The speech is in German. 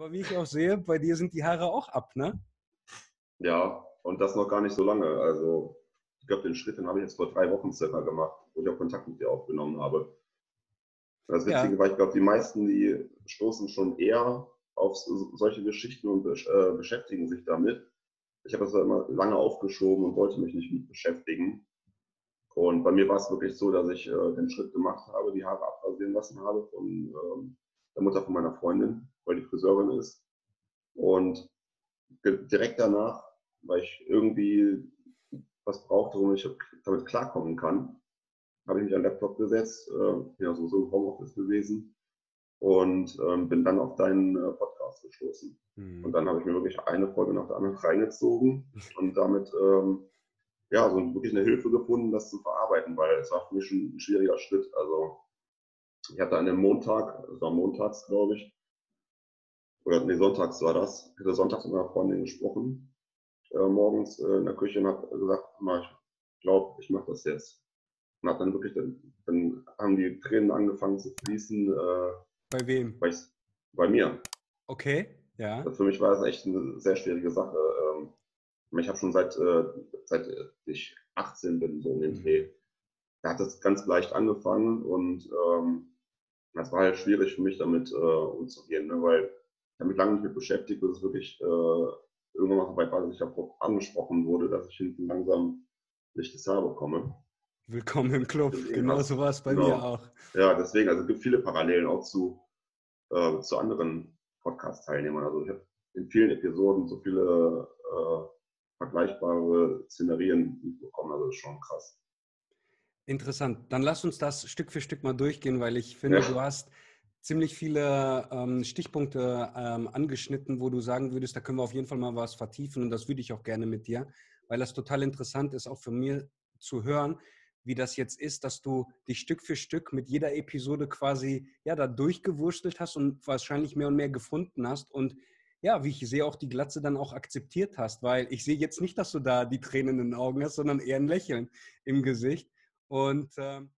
Aber wie ich auch sehe, bei dir sind die Haare auch ab, ne? Ja, und das noch gar nicht so lange. Also ich glaube, den Schritt, den habe ich jetzt vor drei Wochen circa gemacht, wo ich auch Kontakt mit dir aufgenommen habe. Das Witzige ja. war, ich glaube, die meisten, die stoßen schon eher auf solche Geschichten und äh, beschäftigen sich damit. Ich habe das immer lange aufgeschoben und wollte mich nicht mit beschäftigen. Und bei mir war es wirklich so, dass ich äh, den Schritt gemacht habe, die Haare abrasieren lassen habe von ähm, der Mutter von meiner Freundin, weil die Friseurin ist. Und direkt danach, weil ich irgendwie was brauchte, womit ich damit klarkommen kann, habe ich mich an den Laptop gesetzt, äh, ja, so, so im Homeoffice gewesen und ähm, bin dann auf deinen äh, Podcast gestoßen. Mhm. Und dann habe ich mir wirklich eine Folge nach der anderen reingezogen und damit ähm, ja, so wirklich eine Hilfe gefunden, das zu verarbeiten, weil es war für mich schon ein schwieriger Schritt. Also ich hatte an dem Montag, es war montags, glaube ich, oder nee, sonntags war das, ich hatte sonntags mit meiner Freundin gesprochen, äh, morgens äh, in der Küche und habe gesagt, ich glaube, ich mache das jetzt. Und hat dann wirklich, dann, dann, haben die Tränen angefangen zu fließen. Äh, bei wem? Bei, bei mir. Okay, ja. Also für mich war das echt eine sehr schwierige Sache. Ähm, ich habe schon seit, äh, seit ich 18 bin, so in dem mhm. Dreh, da hat das ganz leicht angefangen und ähm, das war halt schwierig für mich damit äh, umzugehen, ne? weil ich mich lange nicht mit beschäftigt, bis es wirklich äh, irgendwann mal so weit war, dass ich davor angesprochen wurde, dass ich hinten langsam lichtes Haar bekomme. Willkommen im Club, genau so war es bei genau. mir auch. Ja, deswegen, also es gibt viele Parallelen auch zu, äh, zu anderen Podcast-Teilnehmern. Also ich habe in vielen Episoden so viele äh, vergleichbare Szenerien mitbekommen, also das ist schon krass. Interessant. Dann lass uns das Stück für Stück mal durchgehen, weil ich finde, ja. du hast ziemlich viele ähm, Stichpunkte ähm, angeschnitten, wo du sagen würdest, da können wir auf jeden Fall mal was vertiefen und das würde ich auch gerne mit dir, weil das total interessant ist, auch für mich zu hören, wie das jetzt ist, dass du dich Stück für Stück mit jeder Episode quasi ja da durchgewurstelt hast und wahrscheinlich mehr und mehr gefunden hast und ja, wie ich sehe, auch die Glatze dann auch akzeptiert hast, weil ich sehe jetzt nicht, dass du da die Tränen in den Augen hast, sondern eher ein Lächeln im Gesicht. Und ähm,